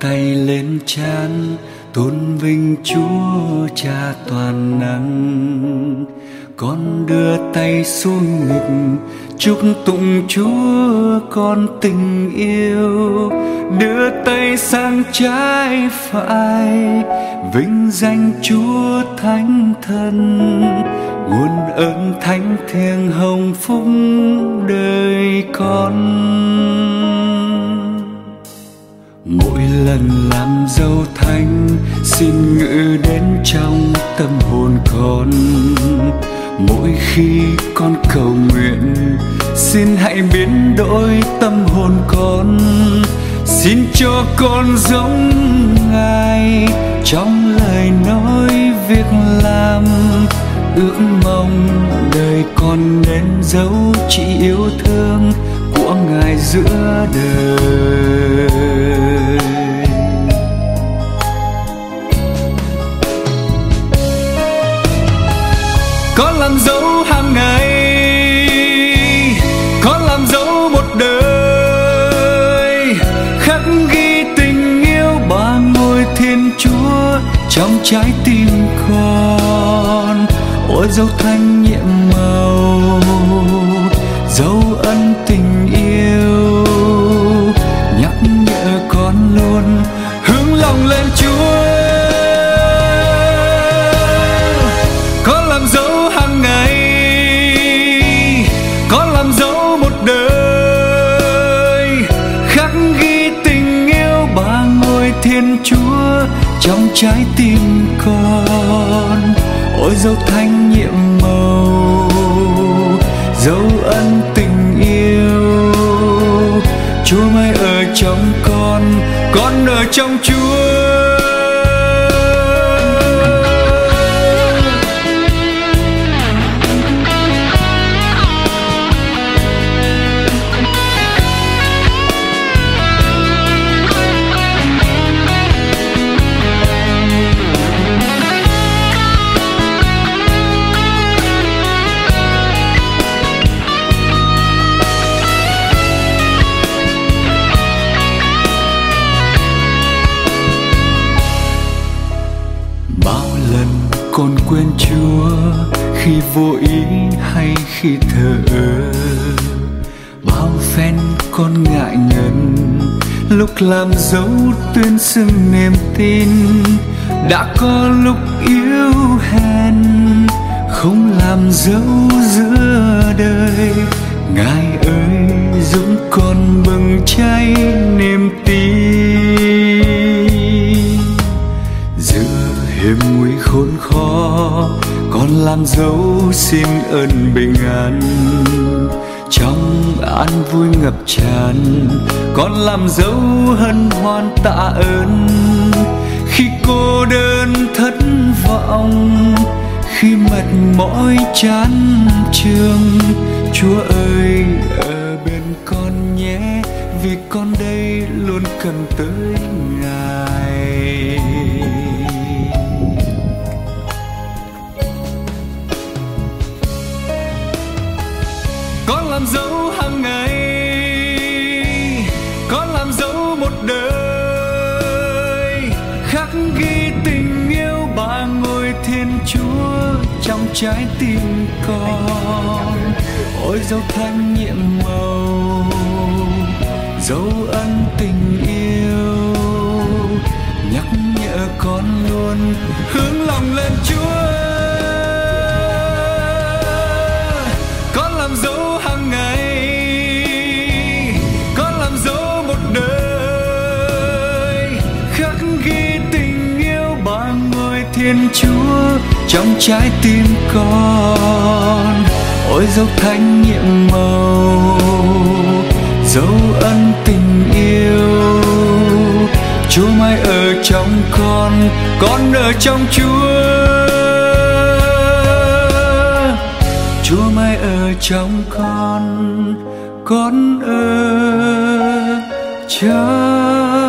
tay lên chán tôn vinh chúa cha toàn năng. Con đưa tay xuống ngực, chúc tụng chúa con tình yêu. Đưa tay sang trái phải, vinh danh chúa thánh thân nguồn ơn thánh thiêng hồng phúc đời con lần làm dâu thánh, xin ngự đến trong tâm hồn con. Mỗi khi con cầu nguyện, xin hãy biến đổi tâm hồn con. Xin cho con giống ngài, trong lời nói việc làm. Ước mong đời con nên dấu chỉ yêu thương của ngài giữa đời. Có làm dấu hàng ngày, có làm dấu một đời. Khắc ghi tình yêu ba ngôi thiên chúa trong trái tim con. Ôi dấu thanh nhiệm trong trái tim con. Ôi dấu thanh nhiệm màu, dấu ân tình yêu. Chúa mãi ở trong con con ở trong chúa. Khi vô ý hay khi thờ ơ. Bao phen con ngại ngần, lúc làm dấu tuyên xưng niềm tin. Đã có lúc yếu hèn, không làm dấu giữa đời. Ngài ơi, giúp con bừng cháy niềm tin. Làm dấu xin ơn bình an. Trong an vui ngập tràn con làm dấu hân hoan tạ ơn. Khi cô đơn thất vọng, khi mệt mỏi chán trường chúa ơi, ở bên con nhé, vì con đây luôn cần tới ngài. Làm dấu hàng ngày con làm dấu một đời khắc ghi tình yêu ba ngôi thiên chúa trong trái tim con. Ôi dấu thanh nhiệm màu, dấu ân tình yêu, nhắc nhở con luôn hướng lòng lên chúa. Thiên chúa trong trái tim con. Ôi dấu thánh nhiệm màu, dấu ân tình yêu. Chúa mãi ở trong con con ở trong chúa. Chúa mãi ở trong con con ở trong